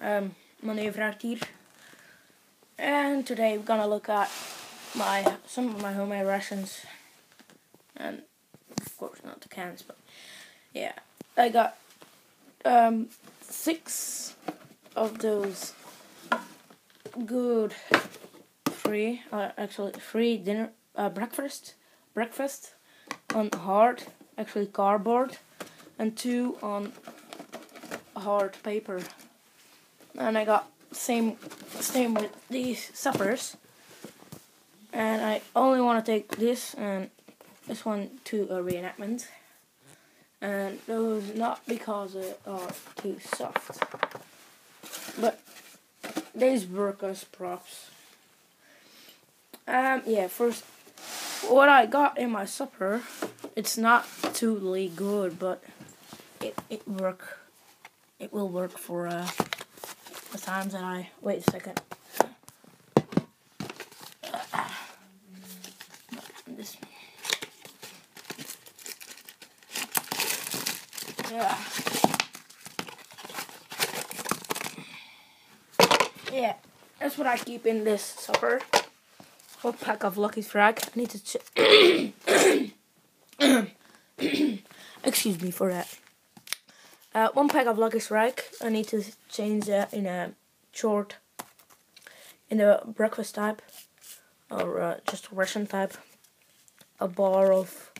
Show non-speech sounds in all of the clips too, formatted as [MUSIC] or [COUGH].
um, manueverard hier. And today we're gonna look at my some of my homemade rations. And of course not the cans, but yeah. I got um, six of those good free, uh, actually free dinner, uh, breakfast, breakfast on hard, actually cardboard, and two on hard paper. And I got same same with these suppers. And I only want to take this and this one to a reenactment. And those not because they are too soft. But these work as props. Um yeah, first what I got in my supper, it's not totally good, but it it work it will work for uh, the times and I wait a second. This. Yeah. Yeah, that's what I keep in this supper. Whole pack of Lucky Strike. I need to. Excuse me for that. Uh, one pack of Lucky Strike. I need to change that in a short, in the breakfast type, or uh, just Russian type. A bar of,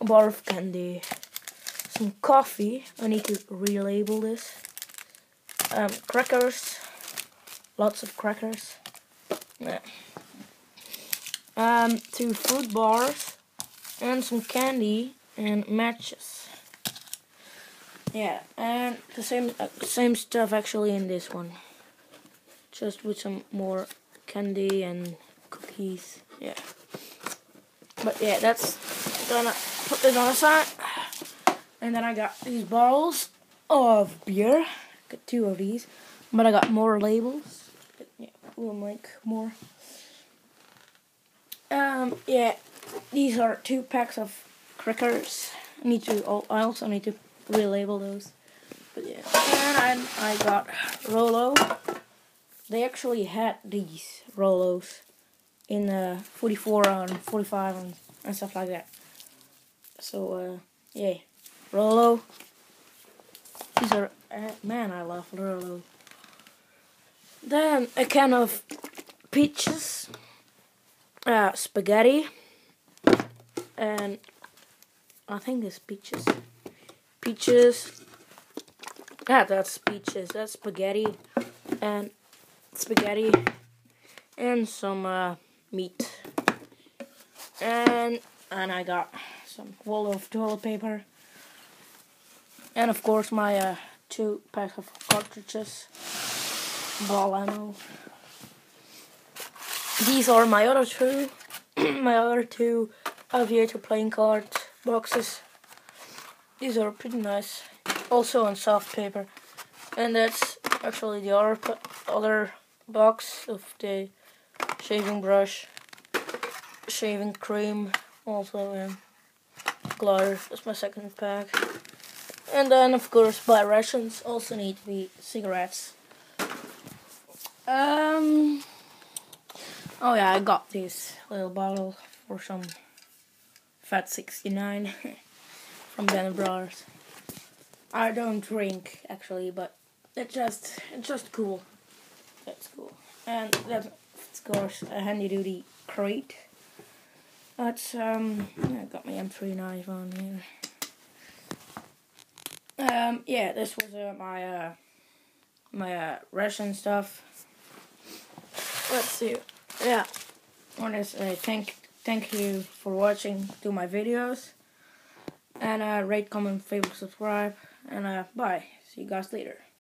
a bar of candy, some coffee. I need to relabel this. Um, crackers, lots of crackers. Yeah. Um, two fruit bars, and some candy and matches. Yeah, and the same uh, same stuff actually in this one. Just with some more candy and cookies. Yeah. But yeah, that's gonna put this on the side. And then I got these bottles of beer. Got two of these. But I got more labels. Yeah, we'll make more. Um, yeah, these are two packs of crackers. I need to. I also need to relabel those. But yeah, and I, got Rolo. They actually had these Rolos in uh, 44 and 45 and, and stuff like that. So uh, yeah, Rolo. These are uh, man, I love Rolo. Then a can of peaches, uh, spaghetti, and I think it's peaches peaches. Yeah, that's peaches. That's spaghetti and spaghetti and some uh, meat. And and I got some roll of toilet paper. And of course my uh, two packs of cartridges. Ball ammo. These are my other two [CLEARS THROAT] my other two aviator playing card boxes. These are pretty nice. Also on soft paper. And that's actually the other, other box of the shaving brush, shaving cream, also in glider. That's my second pack. And then of course by rations also need to be cigarettes. Um Oh yeah, I got this little bottle for some Vat 69. [LAUGHS] from Ben Brothers. I don't drink actually, but it's just it's just cool. That's cool, and that's of course a handy duty crate. That's um, I got my M3 knife on here. Um, yeah, this was uh, my uh, my uh, Russian stuff. Let's see. Yeah, say thank thank you for watching to my videos. And uh, rate, comment, favorite, subscribe. And uh, bye. See you guys later.